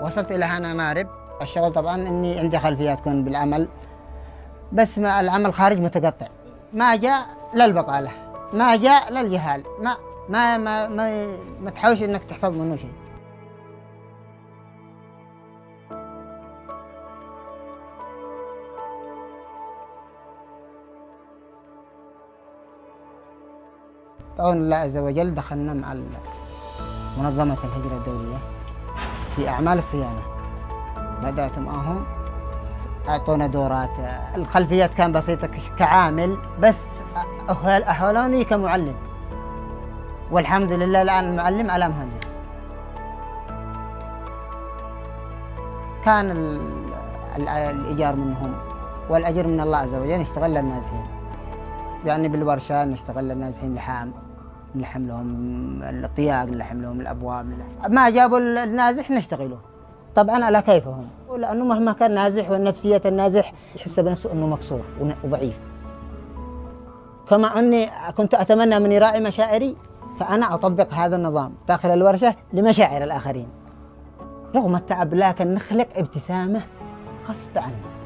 وصلت إلى هنا مارب الشغل طبعا إني عندي خلفيات كون بالعمل بس ما العمل خارج متقطع. ما جاء للبقالة ما جاء للجهال ما ما ما ما, ما تحاولش إنك تحفظ منه شيء. بعون الله عز وجل دخلنا مع منظمة الهجرة الدولية. في أعمال الصيانة. بدأت معهم أعطونا دورات. الخلفيات كان بسيطة كعامل بس أهلوني كمعلم. والحمد لله الآن المعلم على مهندس. كان الإيجار منهم. والأجر من الله عز وجل نشتغل للنازحين. يعني بالورشة نشتغل للنازحين لحام. نلحم لهم الطياق نلحم لهم الأبواب نلحم. ما جابوا النازح نشتغله طبعا على كيفهم؟ لأنه مهما كان نازح ونفسية النازح يحس بنفسه أنه مكسور وضعيف. كما أني كنت أتمنى من يراعي مشاعري فأنا أطبق هذا النظام داخل الورشة لمشاعر الآخرين. رغم التعب لكن نخلق ابتسامة غصب عنه